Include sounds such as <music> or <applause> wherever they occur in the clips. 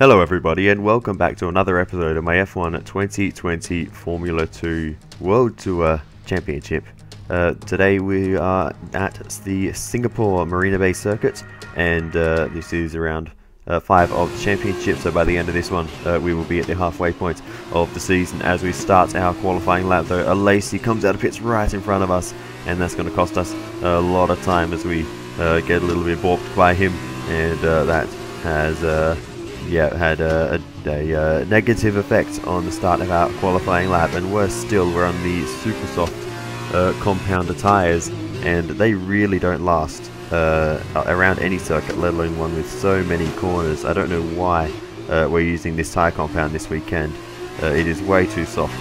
Hello everybody and welcome back to another episode of my F1 2020 Formula 2 World Tour Championship. Uh, today we are at the Singapore Marina Bay Circuit and uh, this is around uh, 5 of the championship so by the end of this one uh, we will be at the halfway point of the season as we start our qualifying lap though. Alesi comes out of pits right in front of us and that's going to cost us a lot of time as we uh, get a little bit balked by him and uh, that has yeah, had a, a, a, uh, negative effect on the start of our qualifying lap, and worse still, we're on the super soft uh, compounder tyres, and they really don't last uh, around any circuit, let alone one with so many corners. I don't know why uh, we're using this tyre compound this weekend. Uh, it is way too soft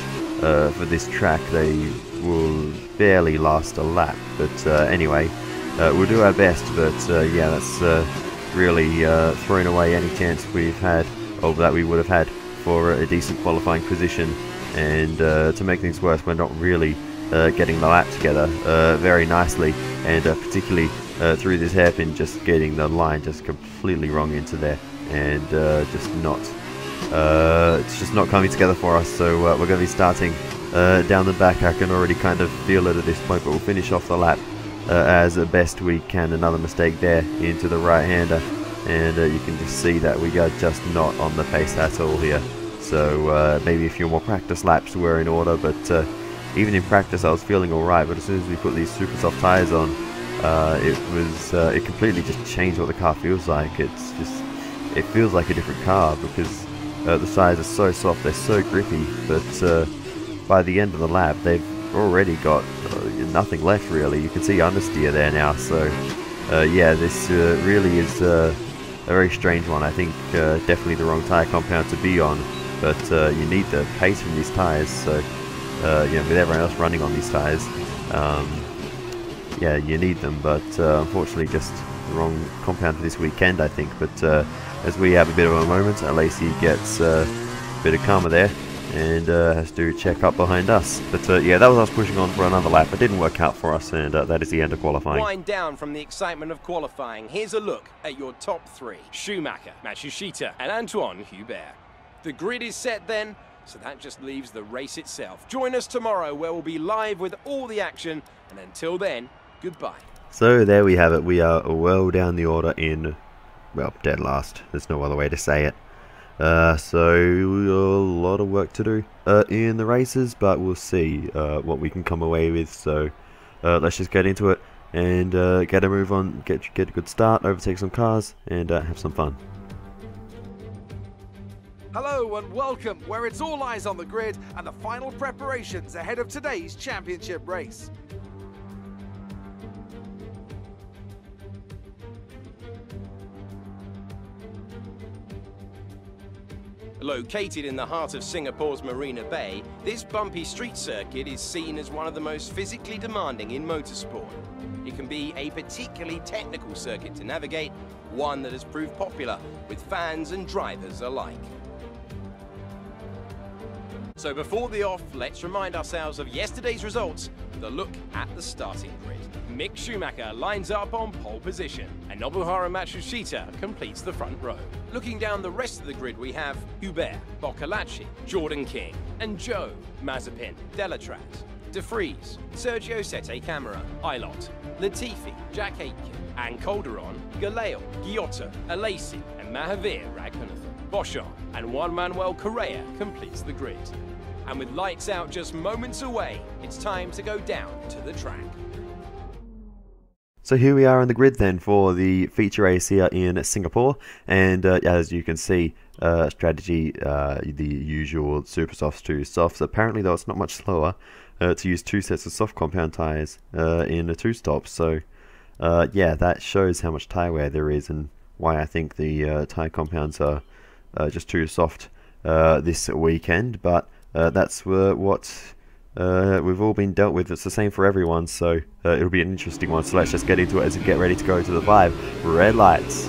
uh, for this track. They will barely last a lap, but anyway, we'll do our best. But yeah, that's really uh, thrown away any chance we've had, or that we would have had, for a decent qualifying position. And uh, to make things worse, we're not really uh, getting the lap together uh, very nicely, and uh, particularly uh, through this hairpin, just getting the line just completely wrong into there, and just not. it's just not coming together for us, so we're going to be starting down the back. I can already kind of feel it at this point, but we'll finish off the lap as best we can. Another mistake there into the right-hander, and uh, you can just see that we are just not on the pace at all here. So uh, maybe a few more practice laps were in order, but uh, even in practice I was feeling alright. But as soon as we put these super soft tyres on, uh, it was uh, it completely just changed what the car feels like. It's just it feels like a different car because the tyres are so soft, they're so grippy, but by the end of the lap they've already got uh, nothing left really. You can see understeer there now, so uh, yeah, this uh, really is uh, a very strange one. I think uh, definitely the wrong tyre compound to be on, but uh, you need the pace from these tyres, so you know, with everyone else running on these tyres, um, yeah, you need them, but unfortunately just the wrong compound for this weekend, I think. But as we have a bit of a moment, Alesi gets a bit of karma there, and uh, has to check up behind us. But uh, yeah, that was us pushing on for another lap. It didn't work out for us, and uh, that is the end of qualifying. Wind down from the excitement of qualifying. Here's a look at your top three: Schumacher, Matsushita, and Anthoine Hubert. The grid is set then, so that just leaves the race itself. Join us tomorrow, where we'll be live with all the action. And until then, goodbye. So there we have it. We are well down the order in, well, dead last. There's no other way to say it. Uh, so a lot of work to do uh, in the races, but we'll see uh, what we can come away with. So uh, let's just get into it and uh, get a move on, get get a good start, overtake some cars, and uh, have some fun. Hello and welcome, where it's all eyes on the grid and the final preparations ahead of today's championship race. Located in the heart of Singapore's Marina Bay, this bumpy street circuit is seen as one of the most physically demanding in motorsport. It can be a particularly technical circuit to navigate, one that has proved popular with fans and drivers alike. So before the off, let's remind ourselves of yesterday's results with a look at the starting grid. Mick Schumacher lines up on pole position, and Nobuharu Matsushita completes the front row. Looking down the rest of the grid, we have Hubert, Boccolacci, Jordan King, and Zhou, Mazepin, Delétraz, De Vries, Sergio Sette Câmara, Ilott, Latifi, Jack Aitken, and Calderon, Gelael, Ghiotto, Alesi, and Mahaveer Raghunathan. Boschung and Juan Manuel Correa completes the grid. And with lights out just moments away, it's time to go down to the track. So here we are on the grid then for the feature race here in Singapore. And uh, as you can see uh, strategy uh, the usual super softs to softs. Apparently though it's not much slower uh, to use two sets of soft compound tires uh, in a two stop. So uh, yeah that shows how much tire wear there is and why I think the tire compounds are just too soft this weekend. But that's what uh, we've all been dealt with. It's the same for everyone, so uh, it'll be an interesting one. So let's just get into it as we get ready to go to the five red lights.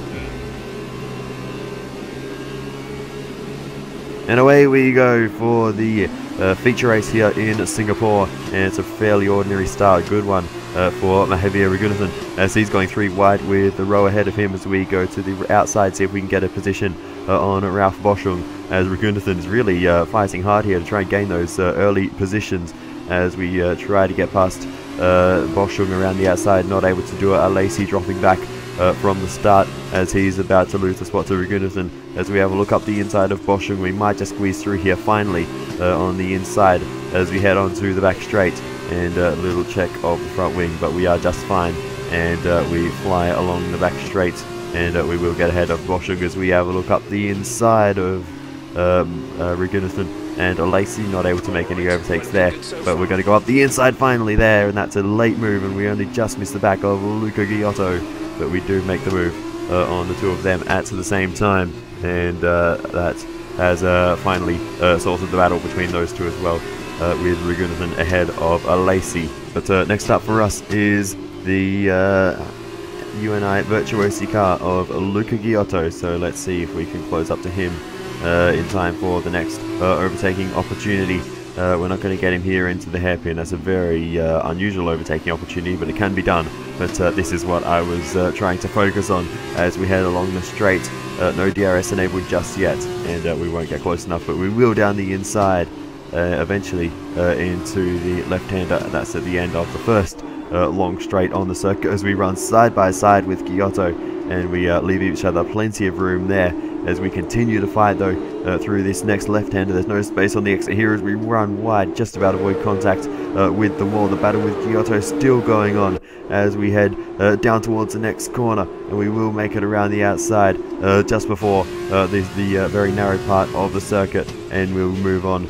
And away we go for the uh, feature race here in Singapore. And it's a fairly ordinary start, good one uh, for Mahaveer Raghunathan as he's going three wide with the row ahead of him as we go to the outside, see if we can get a position on Ralph Boschung as Raghunathan is really uh, fighting hard here to try and gain those uh, early positions as we uh, try to get past uh, Boschung around the outside, not able to do it. Lacey dropping back uh, from the start as he's about to lose the spot to Raghunathan. As we have a look up the inside of Boschung, we might just squeeze through here finally uh, on the inside as we head onto the back straight and a little check of the front wing, but we are just fine and uh, we fly along the back straight and uh, we will get ahead of Boschung as we have a look up the inside of um, uh, and Lacey not able to make any overtakes there but we're going to go up the inside finally there and that's a late move and we only just missed the back of Luca Ghiotto. But we do make the move uh, on the two of them at the same time and uh, that has uh, finally uh, sorted the battle between those two as well uh, with Raghunathan ahead of Lacey but next up for us is the UNI Virtuosi car of Luca Ghiotto. So let's see if we can close up to him uh, in time for the next uh, overtaking opportunity. Uh, we're not going to get him here into the hairpin. That's a very uh, unusual overtaking opportunity, but it can be done. But uh, this is what I was uh, trying to focus on as we head along the straight. no DRS enabled just yet, and we won't get close enough, but we will down the inside eventually into the left-hander. That's at the end of the first uh, long straight on the circuit as we run side by side with Ghiotto and we uh, leave each other plenty of room there as we continue to fight though uh, through this next left-hander. There's no space on the exit here as we run wide, just about avoid contact uh, with the wall. The battle with Ghiotto still going on as we head uh, down towards the next corner and we will make it around the outside uh, just before uh, the, the uh, very narrow part of the circuit and we'll move on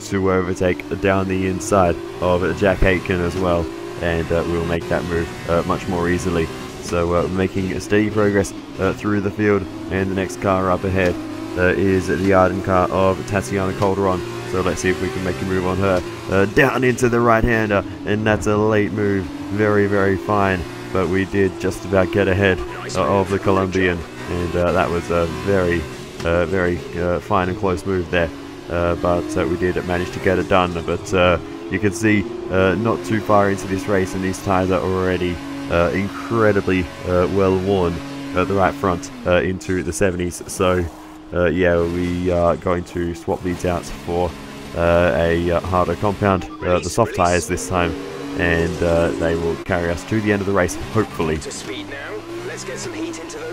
to overtake down the inside of Jack Aitken as well and uh, we'll make that move uh, much more easily. So uh, making a steady progress uh, through the field and the next car up ahead uh, is the Arden car of Tatiana Calderon. So let's see if we can make a move on her. Uh, down into the right-hander and that's a late move. Very, very fine. But we did just about get ahead of the Colombian and that was a very, very fine and close move there. but we did manage to get it done. But you can see uh, not too far into this race and these tyres are already uh, incredibly uh, well worn at the right front uh, into the 70s so uh, yeah we are going to swap these out for uh, a harder compound the soft tyres this time and they will carry us to the end of the race hopefully.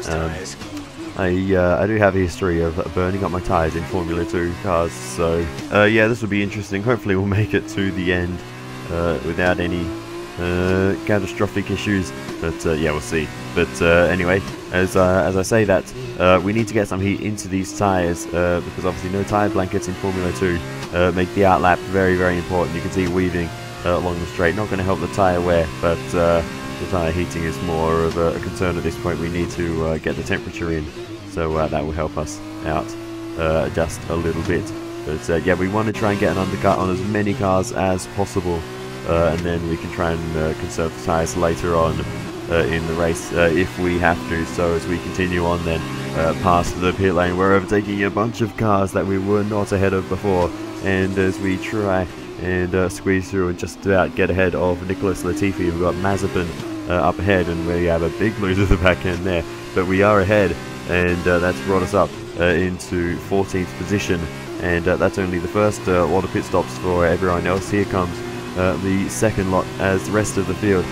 Um, I, uh, I do have a history of burning up my tyres in Formula 2 cars, so uh, yeah, this will be interesting. Hopefully we'll <laughs> make it to the end uh, without any uh, catastrophic issues, but uh, yeah, we'll see. But uh, anyway, as, as I say that, we need to get some heat into these tyres, because obviously no tyre blankets in Formula 2 make the outlap very, very important. You can see weaving along the straight, not going to help the tyre wear, but the tyre heating is more of a, concern at this point. We need to get the temperature in, so uh, that will help us out uh, just a little bit. But uh, yeah, we want to try and get an undercut on as many cars as possible, uh, and then we can try and uh, conserve the tyres later on in the race if we have to. So as we continue on then past the pit lane, we're overtaking a bunch of cars that we were not ahead of before, and as we try and uh, squeeze through and just about get ahead of Nicholas Latifi. We've got Mazepin uh, up ahead and we have a big loser at the back end there. But we are ahead and uh, that's brought us up uh, into 14th position and uh, that's only the first lot of pit stops for everyone else. Here comes the second lot as the rest of the field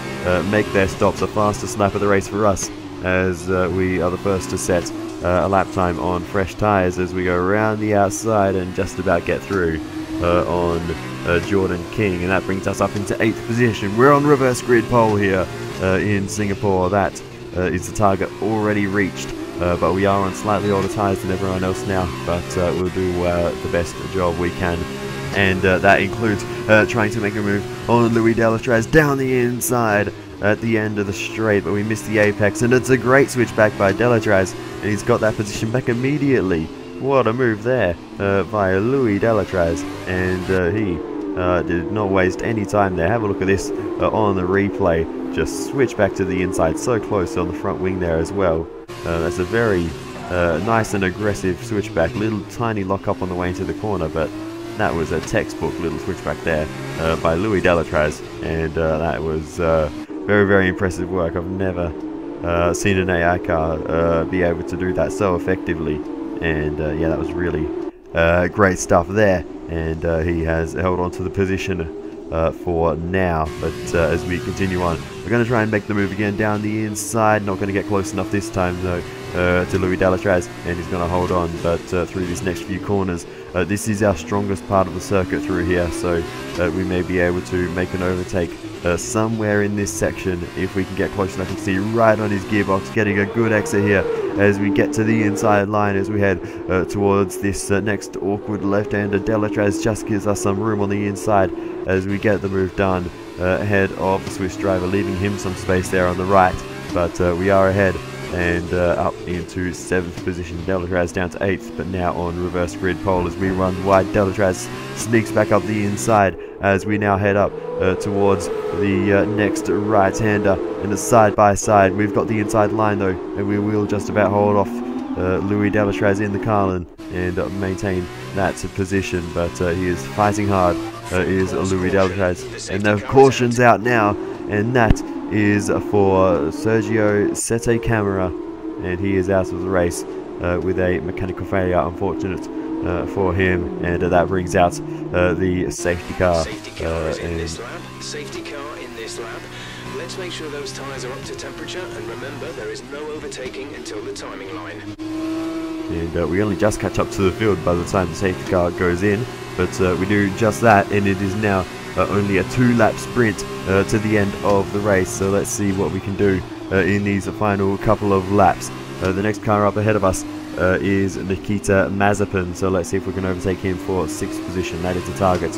make their stops. A fastest lap of the race for us as we are the first to set a lap time on fresh tyres as we go around the outside and just about get through on uh, Jordan King, and that brings us up into 8th position. We're on reverse grid pole here uh, in Singapore. That uh, is the target already reached, uh, but we are on slightly older tyres than everyone else now, but uh, we'll do uh, the best job we can. And that includes trying to make a move on Louis Delétraz down the inside at the end of the straight, but we missed the apex, and it's a great switchback by Delétraz, and he's got that position back immediately. What a move there uh, via Louis Delétraz, and uh, he uh, did not waste any time there. Have a look at this uh, on the replay. Just switch back to the inside, so close on the front wing there as well. Uh, that's a very uh, nice and aggressive switchback. Little tiny lock up on the way into the corner, but that was a textbook little switchback there uh, by Louis Delétraz, and uh, that was very, very impressive work. I've never seen an AI car be able to do that so effectively. and uh, yeah, that was really uh, great stuff there. And uh, he has held on to the position uh, for now. But uh, as we continue on, we're going to try and make the move again down the inside. Not going to get close enough this time though uh, to Louis Delétraz, and he's going to hold on. But uh, through these next few corners, uh, this is our strongest part of the circuit through here, so uh, we may be able to make an overtake somewhere in this section if we can get close enough and see right on his gearbox, getting a good exit here as we get to the inside line as we head uh, towards this uh, next awkward left-hander. Delétraz just gives us some room on the inside as we get the move done uh, ahead of the Swiss driver, leaving him some space there on the right. But uh, we are ahead and uh, up into 7th position. Delétraz down to 8th, but now on reverse grid pole as we run wide. Delétraz sneaks back up the inside as we now head up uh, towards the uh, next right-hander in the side-by-side. We've got the inside line though, and we will just about hold off uh, Louis Delétraz in the Carlin and uh, maintain that position, but uh, he is fighting hard, is Louis Delétraz. And the caution's out now, and that is for Sergio Sette Câmara, and he is out of the race uh, with a mechanical failure, unfortunate uh, for him, and uh, that brings out the safety car. Safety car in this lap. Safety car in this lap. Let's make sure those tyres are up to temperature, and remember, there is no overtaking until the timing line. And uh, we only just catch up to the field by the time the safety car goes in, but uh, we do just that, and it is now uh, only a two-lap sprint uh, to the end of the race. So let's see what we can do uh, in these final couple of laps. Uh, the next car up ahead of us uh, is Nikita Mazepin. So let's see if we can overtake him for sixth position. That is the target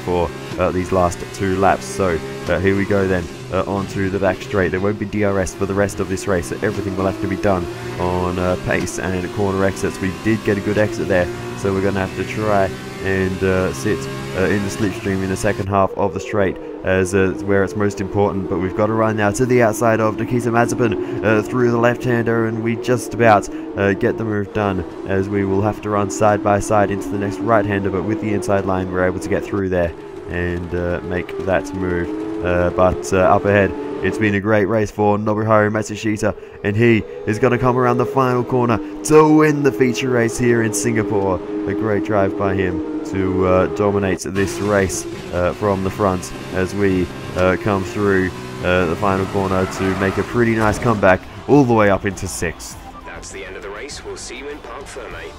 for these last two laps. So here we go then. Uh, onto the back straight. There won't be DRS for the rest of this race. So everything will have to be done on uh, pace and corner exits. We did get a good exit there, so we're going to have to try and uh, uh, in the slipstream in the second half of the straight as uh, where it's most important. But we've got to run now to the outside of Nikita Mazepin uh, through the left-hander, and we just about uh, get the move done as we will have to run side by side into the next right-hander. But with the inside line, we're able to get through there and uh, make that move. But up ahead, it's been a great race for Nobuharu Matsushita, and he is going to come around the final corner to win the feature race here in Singapore. A great drive by him to uh, dominate this race uh, from the front as we uh, come through uh, the final corner to make a pretty nice comeback all the way up into sixth. That's the end of the race. We'll see you in Parc Ferme.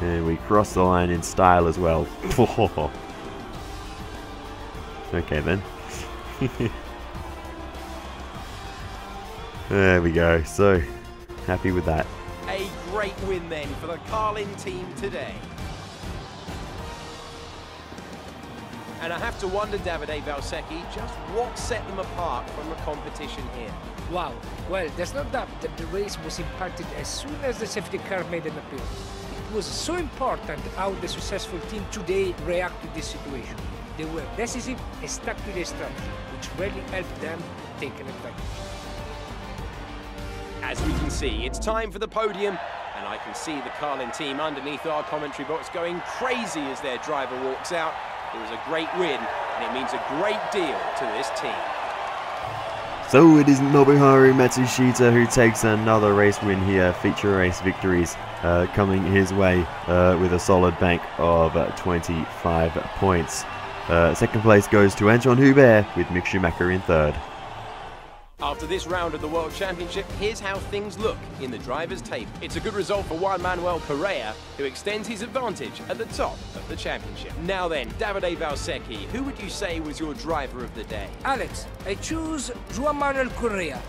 And we cross the line in style as well. <laughs> okay then. <laughs> There we go. So, happy with that. A great win then for the Carlin team today. And I have to wonder, Davide Valsecchi, just what set them apart from the competition here. Wow. Well, there's no doubt that the race was impacted as soon as the safety car made an appearance. It was so important how the successful team today reacted to this situation. They were decisive and stuck to their strategy, which really helped them take an advantage. As we can see, it's time for the podium, and I can see the Carlin team underneath our commentary box going crazy as their driver walks out. It was a great win, and it means a great deal to this team. So it is Nobuharu Matsushita who takes another race win here, feature race victories uh, coming his way uh, with a solid bank of uh, 25 points. Uh, second place goes to Anton Hubert with Mick Schumacher in third. After this round of the World Championship, here's how things look in the driver's table. It's a good result for Juan Manuel Correa, who extends his advantage at the top of the championship. Now then, Davide Valsecchi, who would you say was your driver of the day? Alex, I choose Juan Manuel Correa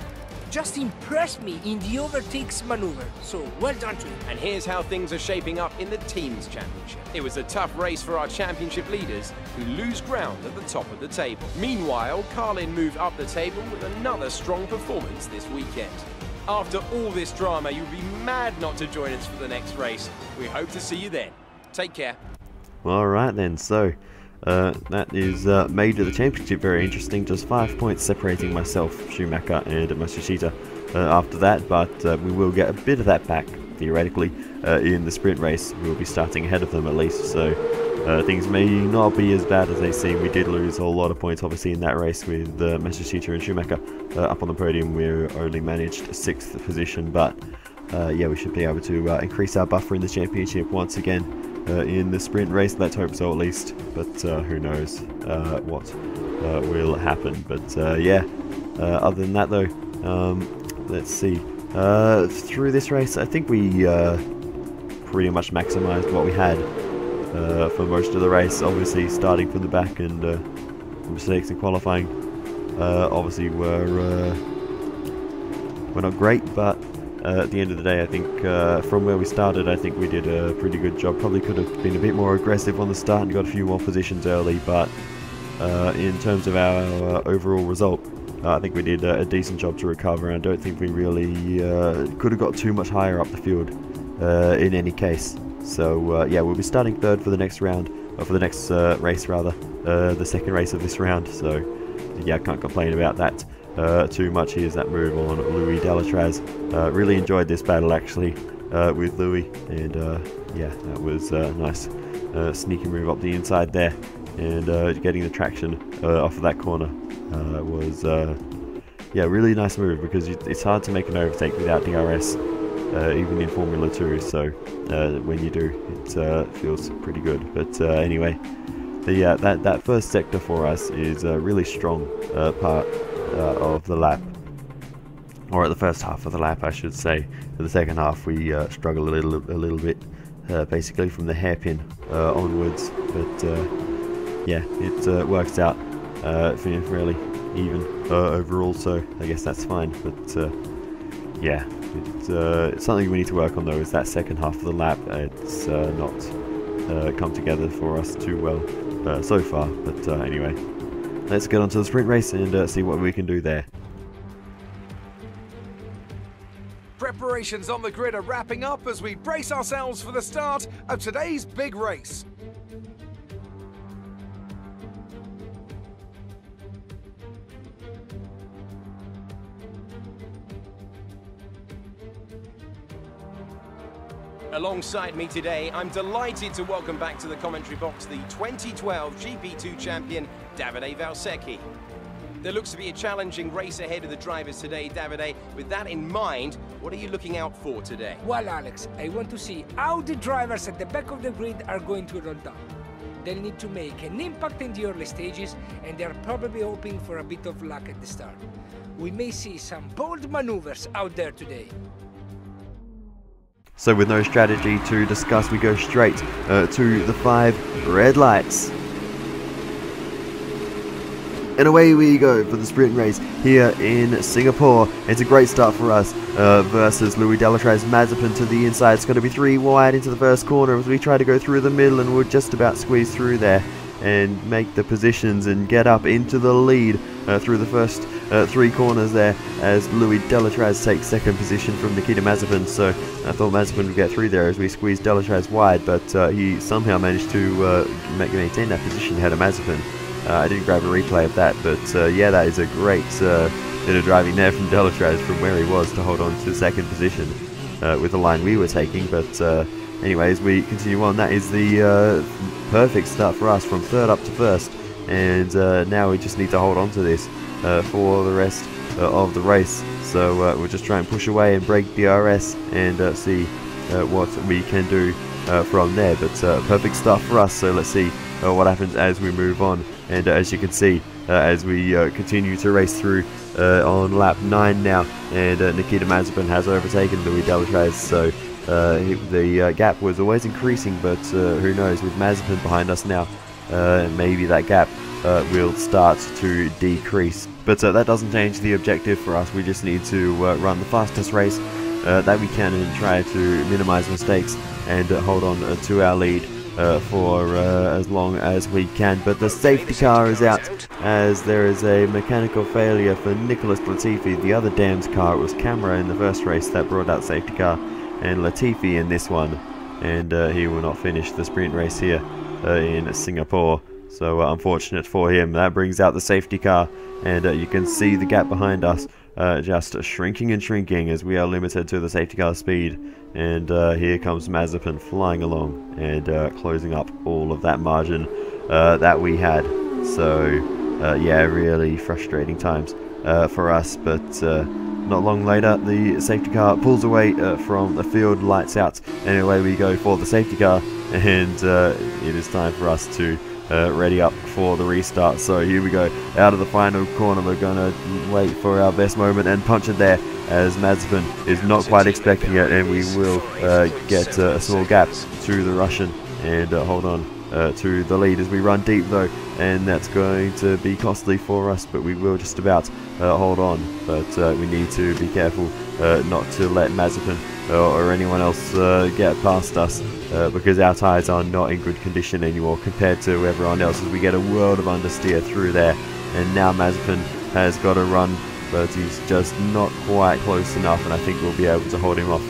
just impressed me in the overtakes maneuver, so well done to him. And here's how things are shaping up in the Teams Championship. It was a tough race for our championship leaders, who lose ground at the top of the table. Meanwhile, Carlin moved up the table with another strong performance this weekend. After all this drama, you'd be mad not to join us for the next race. We hope to see you then. Take care. Alright then, so uh, that is uh, made the championship very interesting. Just five points separating myself, Schumacher, and Matsushita uh, after that, but uh, we will get a bit of that back, theoretically, uh, in the sprint race. We'll be starting ahead of them at least, so things may not be as bad as they seem. We did lose a lot of points, obviously, in that race with uh, and Schumacher up on the podium. We only managed sixth position, but yeah, we should be able to increase our buffer in the championship once again uh, in the sprint race. Let's hope so at least, but uh, who knows uh, what uh, will happen. But yeah, other than that though, um, let's see. through this race, I think we pretty much maximized what we had for most of the race. Obviously, starting from the back and mistakes in qualifying obviously were were not great, but uh, at the end of the day, I think uh, from where we started, I think we did a pretty good job. Probably could have been a bit more aggressive on the start and got a few more positions early, but uh, in terms of our uh, overall result, I think we did a, decent job to recover, and I don't think we really uh, could have got too much higher up the field uh, in any case. So yeah, we'll be starting third for the next round, or for the next race rather, the second race of this round. So yeah, I can't complain about that uh, too much. Here's that move on Louis Delétraz. Uh, really enjoyed this battle actually uh, with Louis, and uh, yeah, that was a nice uh, sneaky move up the inside there, and uh, getting the traction off of that corner was yeah, really nice move because it's hard to make an overtake without DRS. even in Formula 2, so when you do, it feels pretty good. But anyway, the uh, that that first sector for us is a really strong uh, part uh, of the lap, or at the first half of the lap, I should say. For the second half, we uh, struggle a little, a little bit, uh, basically from the hairpin uh, onwards. But uh, yeah, it uh, works out fairly even overall, so I guess that's fine. But yeah, it's, something we need to work on though. Is that second half of the lap? It's not come together for us too well so far. But anyway let's get onto the sprint race and uh, see what we can do there. Preparations on the grid are wrapping up as we brace ourselves for the start of today's big race. Alongside me today, I'm delighted to welcome back to the commentary box the 2012 GP2 champion, Davide Valsecchi. There looks to be a challenging race ahead of the drivers today, Davide. With that in mind, what are you looking out for today? Well, Alex, I want to see how the drivers at the back of the grid are going to run down. They'll need to make an impact in the early stages, and they're probably hoping for a bit of luck at the start. We may see some bold maneuvers out there today. So with no strategy to discuss, we go straight uh, to the five red lights. And away we go for the sprint race here in Singapore. It's a great start for us uh, versus Louis Delétraz Mazepin to the inside. It's going to be three wide into the first corner as we try to go through the middle and we'll just about squeeze through there and make the positions and get up into the lead uh, through the first uh, three corners there as Louis Delétraz takes second position from Nikita Mazepin. So I thought Mazepin would get through there as we squeezed Delétraz wide, but uh, he somehow managed to uh, maintain that position ahead of Mazepin. Uh, I didn't grab a replay of that, but uh, yeah, that is a great uh, bit of driving there from <laughs> Delétraz from where he was to hold on to second position with the line we were taking. But anyways, we continue on. That is the perfect start for us from third up to first, and now we just need to hold on to this Uh, for the rest uh, of the race. So uh, we'll just try and push away and break DRS and see what we can do from there. But perfect start for us. So let's see what happens as we move on. And uh, as you can see, uh, as we uh, continue to race through on lap 9 now, and Nikita Mazepin has overtaken Louis Delétraz, so the gap was always increasing, but who knows, with Mazepin behind us now, maybe that gap uh, will start to decrease. But uh, that doesn't change the objective for us. We just need to uh, run the fastest race that we can and try to minimize mistakes and hold on to our lead uh, for uh, as long as we can. But the safety car is out as there is a mechanical failure for Nicholas Latifi. The other DAMS car, it was Câmara in the first race that brought out safety car, and Latifi in this one. And uh, he will not finish the sprint race here uh, in Singapore. So uh, unfortunate for him. That brings out the safety car, and uh, you can see the gap behind us uh, just shrinking and shrinking as we are limited to the safety car speed. And uh, here comes Mazepin flying along and uh, closing up all of that margin uh, that we had. So, yeah, really frustrating times for us. But not long later, the safety car pulls away from the field, lights out, and away we go for the safety car. And it is time for us to uh, ready up for the restart. So here we go, out of the final corner. We're going to wait for our best moment and punch it there as Mazepin is not quite expecting it, and we will uh, get uh, a small gap to the Russian and uh, hold on uh, to the lead as we run deep though and that's going to be costly for us but we will just about uh, hold on but uh, we need to be careful uh, not to let Mazepin or anyone else uh, get past us uh, because our tyres are not in good condition anymore compared to everyone else we get a world of understeer through there and now Mazepin has got a run but he's just not quite close enough and I think we'll be able to hold him off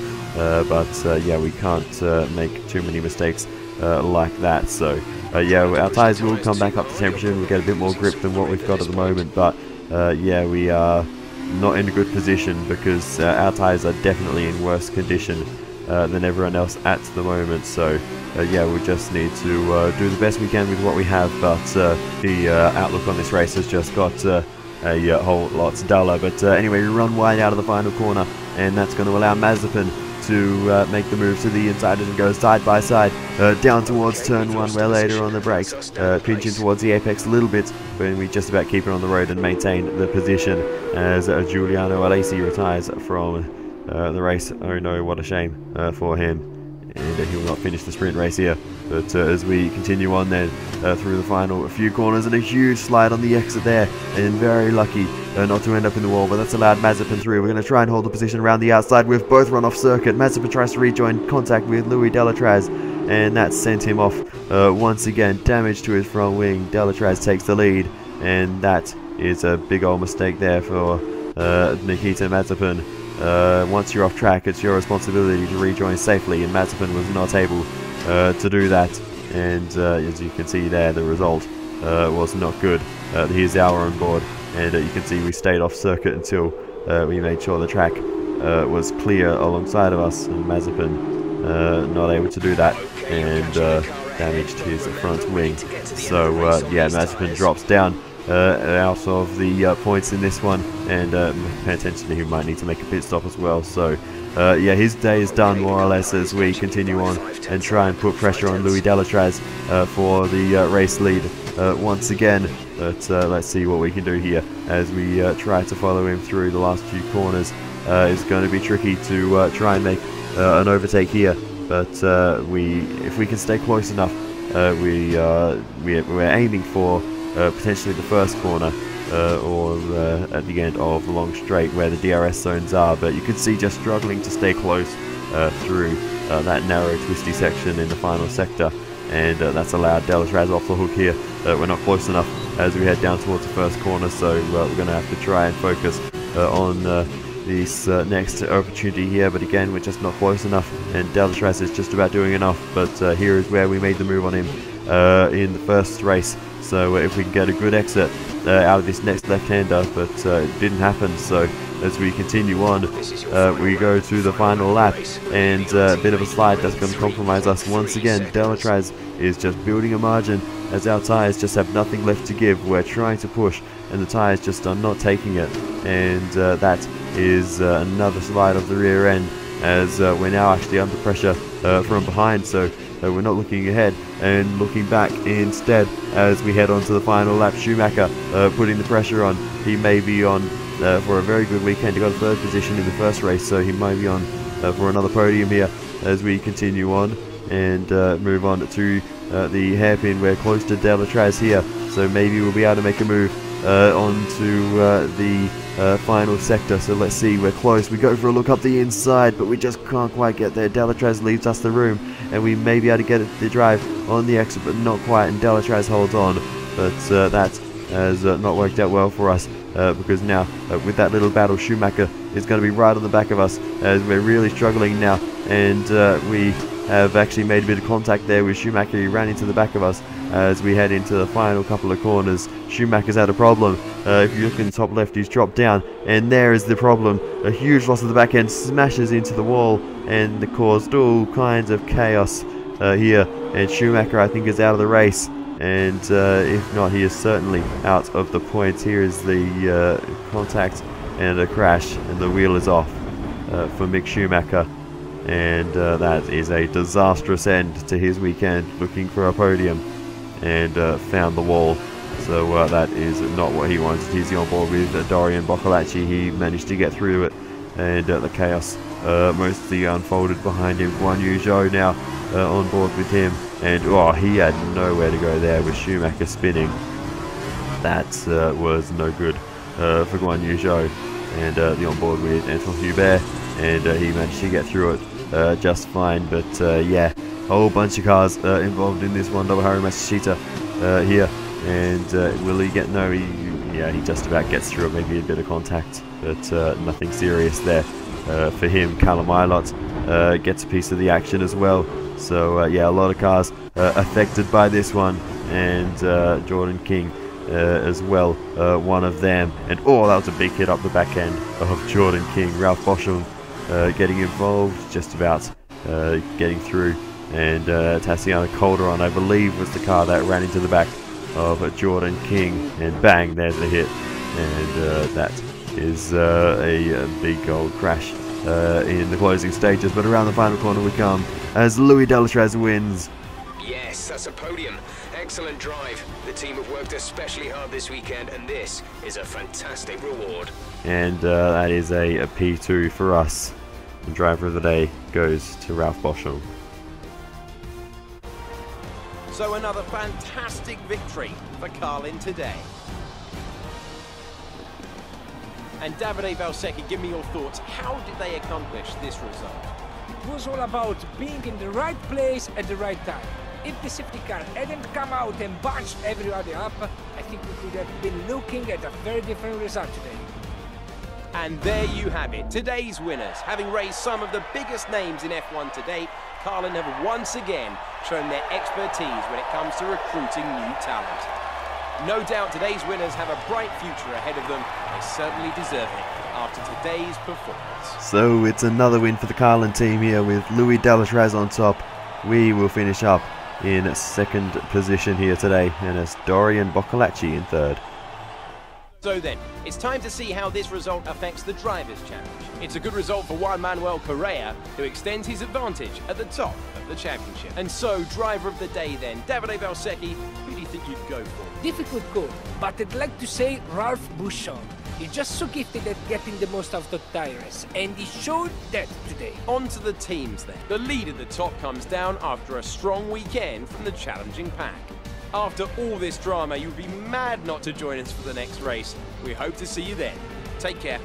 but yeah we can't make too many mistakes uh, like that. So uh, yeah, our tyres will come back up to temperature and we'll get a bit more grip than what we've got at the moment. But uh, yeah, we are not in a good position because uh, our tyres are definitely in worse condition uh, than everyone else at the moment. So uh, yeah, we just need to do the best we can with what we have. But the outlook on this race has just got a whole lot duller. But anyway, we run wide out of the final corner, and that's going to allow Mazepin to uh, make the move to the inside and go side by side. Uh, down towards turn one where later on the brakes uh, pinching towards the apex a little bit when we just about keep it on the road and maintain the position as uh, Giuliano Alesi retires from uh, the race. Oh no what a shame uh, for him. And he will not finish the sprint race here. But uh, as we continue on then uh, through the final a few corners and a huge slide on the exit there and very lucky uh, not to end up in the wall but that's allowed Mazepin through. We're going to try and hold the position around the outside. We've both run off circuit. Mazepin tries to rejoin contact with Louis Delétraz and that sent him off uh, once again. Damage to his front wing. Delétraz takes the lead and that is a big old mistake there for uh, Nikita Mazepin. Uh, once you're off track, it's your responsibility to rejoin safely, and Mazepin was not able uh, to do that. And uh, as you can see there, the result uh, was not good. Uh, here's our on board, and uh, you can see we stayed off circuit until we made sure the track was clear alongside of us, and Mazepin not able to do that, and damaged his front wing. So yeah, Mazepin drops down uh, out of the uh, points in this one and uh, pay attention to who might need to make a pit stop as well so uh, yeah his day is done more or less as we continue on and try and put pressure on Louis Delétraz uh, for the uh, race lead uh, once again. But uh, let's see what we can do here as we uh, try to follow him through the last few corners. It's going to be tricky to try and make an overtake here. But we if we can stay close enough we, we're, we're aiming for uh, potentially the first corner uh, or uh, at the end of long straight where the DRS zones are but you can see just struggling to stay close uh, through uh, that narrow twisty section in the final sector and uh, that's allowed Delétraz off the hook here we're not close enough as we head down towards the first corner so we're going to have to try and focus on this uh, next opportunity here, but again, we're just not close enough, and Delétraz is just about doing enough, but uh, here is where we made the move on him uh, in the first race, so if we can get a good exit uh, out of this next left-hander, but uh, it didn't happen. So as we continue on, uh, we go to the final lap, and uh, a bit of a slide that's going to compromise us once again. Delétraz is just building a margin as our tyres just have nothing left to give. We're trying to push, and the tyres just are not taking it, and uh, that is uh, another slide of the rear end as we're now actually under pressure from behind. So uh, we're not looking ahead and looking back instead as we head on to the final lap. Schumacher uh, putting the pressure on. He may be on uh, for a very good weekend. He got a third position in the first race, so he might be on uh, for another podium here as we continue on and uh, move on to uh, the hairpin. We're close to Delétraz here, so maybe we'll be able to make a move onto the uh, final sector. So let's see, we're close. We go for a look up the inside, but we just can't quite get there. Delétraz leaves us the room, and we may be able to get the drive on the exit, but not quite. And Delétraz holds on, but uh, that has uh, not worked out well for us. Uh, because now, uh, with that little battle, Schumacher is going to be right on the back of us as we're really struggling now. And uh, we have actually made a bit of contact there with Schumacher. He ran into the back of us as we head into the final couple of corners. Schumacher's had a problem. Uh, if you look in the top left, he's dropped down, and there is the problem. A huge loss of the back end smashes into the wall and caused all kinds of chaos uh, here. And Schumacher, I think, is out of the race. And uh, if not, he is certainly out of the points. Here is the uh, contact and a crash, and the wheel is off uh, for Mick Schumacher. And uh, that is a disastrous end to his weekend looking for a podium and uh, found the wall. So uh, that is not what he wanted. He's on board with uh, Dorian Boccolacci. He managed to get through it and uh, the chaos mostly unfolded behind him. Guan Yu Zhou now on board with him and oh, he had nowhere to go there with Schumacher spinning. That was no good for Guan Yu Zhou and uh, the onboard with Anton Hubert, and uh, he managed to get through it uh, just fine. But uh, yeah, a whole bunch of cars uh, involved in this one. Nobuharu Matsushita uh, here, and will he get no? He, yeah, he just about gets through it. Maybe a bit of contact, but nothing serious there for him. Callum Ilott gets a piece of the action as well. So yeah, a lot of cars affected by this one, and Jordan King uh, as well, uh, one of them. And oh, that was a big hit up the back end of Jordan King. Ralph Boschung uh, getting involved, just about uh, getting through. And uh, Calderon, I believe, was the car that ran into the back of Jordan King. And bang, there's the hit. And uh, that is a, big gold crash in the closing stages. But around the final corner we come as Louis Delétraz wins. Yes, that's a podium. Excellent drive. The team have worked especially hard this weekend, and this is a fantastic reward. And uh, that is a a P2 for us. The driver of the day goes to Ralph Boschung. So another fantastic victory for Carlin today. And Davide Valsecchi, give me your thoughts. How did they accomplish this result? It was all about being in the right place at the right time. If the safety car hadn't come out and bunched everybody up, I think we could have been looking at a very different result today. And there you have it, today's winners. Having raised some of the biggest names in F1 to date, Carlin have once again shown their expertise when it comes to recruiting new talent. No doubt today's winners have a bright future ahead of them. They certainly deserve it after today's performance. So it's another win for the Carlin team here with Louis Delétraz on top. We will finish up in second position here today, and it's Dorian Boccolacci in third. So then, it's time to see how this result affects the Drivers' Challenge. It's a good result for Juan Manuel Correa, who extends his advantage at the top of the championship. And so, driver of the day then, Davide Valsecchi, who do you think you'd go for? Difficult call, but I'd like to say Ralph Boschung. He's just so gifted at getting the most out of the tires, and he showed that today. On to the teams then. The lead at the top comes down after a strong weekend from the challenging pack. After all this drama, you'd be mad not to join us for the next race. We hope to see you then. Take care.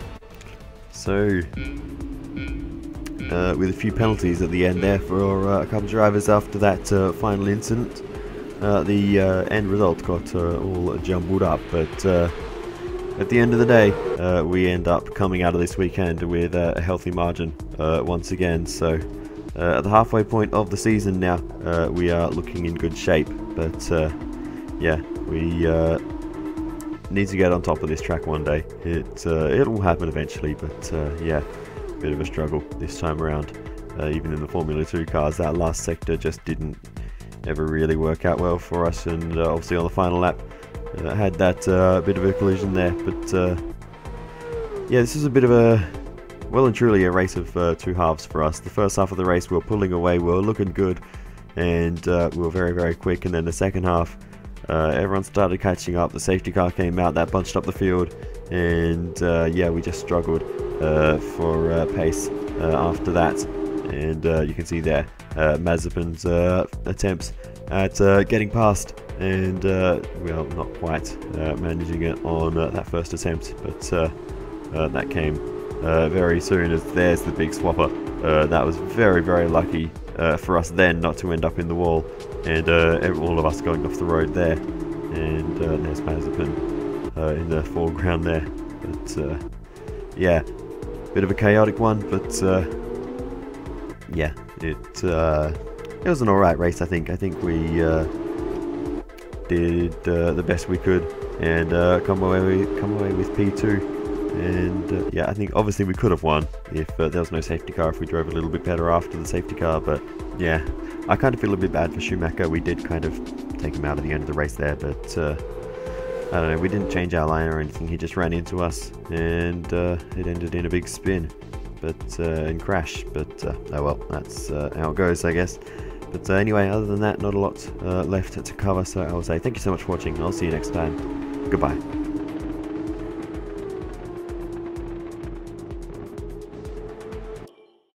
So, uh, with a few penalties at the end there for uh, a couple of drivers after that uh, final incident, uh, the uh, end result got uh, all jumbled up, but at the end of the day, uh, we end up coming out of this weekend with uh, a healthy margin uh, once again. So uh, at the halfway point of the season now, uh, we are looking in good shape. But uh, yeah, we need to get on top of this track one day. It it will happen eventually, but yeah, bit of a struggle this time around. even in the Formula 2 cars, that last sector just didn't ever really work out well for us, and obviously on the final lap. Uh, had that uh, bit of a collision there, but uh, yeah, this is a bit of a well and truly a race of uh, two halves for us. The first half of the race we were pulling away, we were looking good, and uh, we were very very quick. And then the second half, uh, everyone started catching up. The safety car came out, that bunched up the field, and yeah, we just struggled for pace after that. And you can see there Mazepin's attempts at getting past and uh, well, not quite uh, managing it on uh, that first attempt, but uh, uh, that came uh, very soon as there's the big swapper. that was very, very lucky for us then not to end up in the wall, and all of us going off the road there. And there's Mazepin in the foreground there, but yeah, bit of a chaotic one, but yeah, it it was an alright race. I think. I think we did uh, the best we could and uh, come away with, come away with P2 and uh, yeah I think obviously we could have won if uh, there was no safety car if we drove a little bit better after the safety car but yeah I kind of feel a bit bad for Schumacher we did kind of take him out at the end of the race there but uh, I don't know, we didn't change our line or anything, he just ran into us and uh, it ended in a big spin but and crash. But oh well, that's how it goes, I guess. But uh, anyway, other than that, not a lot uh, left to cover. So I will say thank you so much for watching. I'll see you next time. Goodbye.